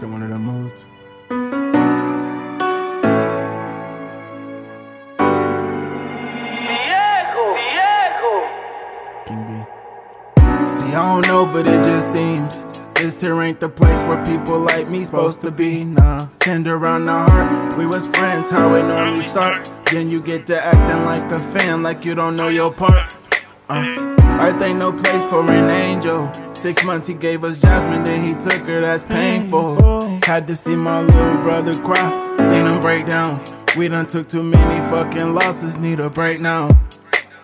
Just in one of them moods. Diego, Diego. King B. See, I don't know, but it just seems this here ain't the place where people like me supposed to be. Nah, tender around the heart. We was friends, how it normally start. Then you get to acting like a fan, like you don't know your part. Uh, Earth ain't no place for an angel. Six months he gave us Jasmine, then he took her, that's painful. Had to see my little brother cry, seen him break down. We done took too many fucking losses, need a break now.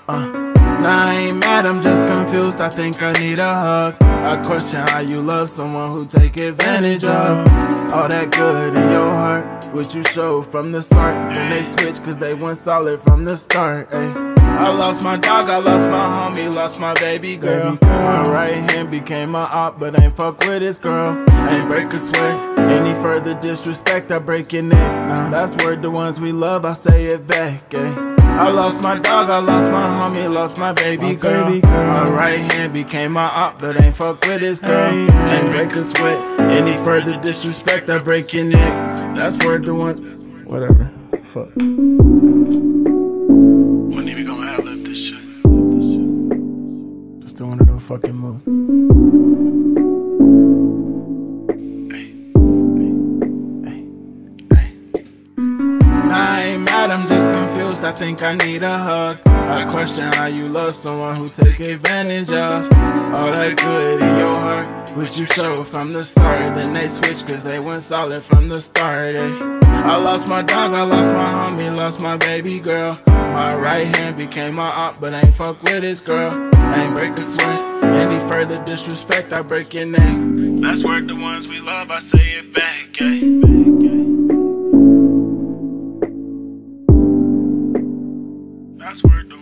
Uh, now I ain't mad, I'm just confused. I think I need a hug. I question how you love someone who take advantage of all that good in your heart. What you showed from the start. When they switch, cause they went solid from the start. Ay. I lost my dog, I lost my homie, lost my baby girl. My right hand became my op, but ain't fuck with this girl. Ain't break a sweat. Any further disrespect, I break your neck. That's word the ones we love, I say it back. Ay. I lost my dog, I lost my homie, lost my baby girl. My right hand became my op, but ain't fuck with this girl. Ain't break a sweat. Any further disrespect, I break your neck. That's word the ones. Whatever. Fuck. Just in one of those fucking moods. I ain't mad, I'm just confused. I think I need a hug. I question how you love someone who take advantage of all that good in your heart. What you show from the start, then they switch cause they went solid from the start. eh. I lost my dog, I lost my homie, lost my baby girl. My right hand became my op, but ain't fuck with this girl. Ain't break a sweat. Further disrespect, I break your neck. Let's work the ones we love, I say it back. eh. That's where the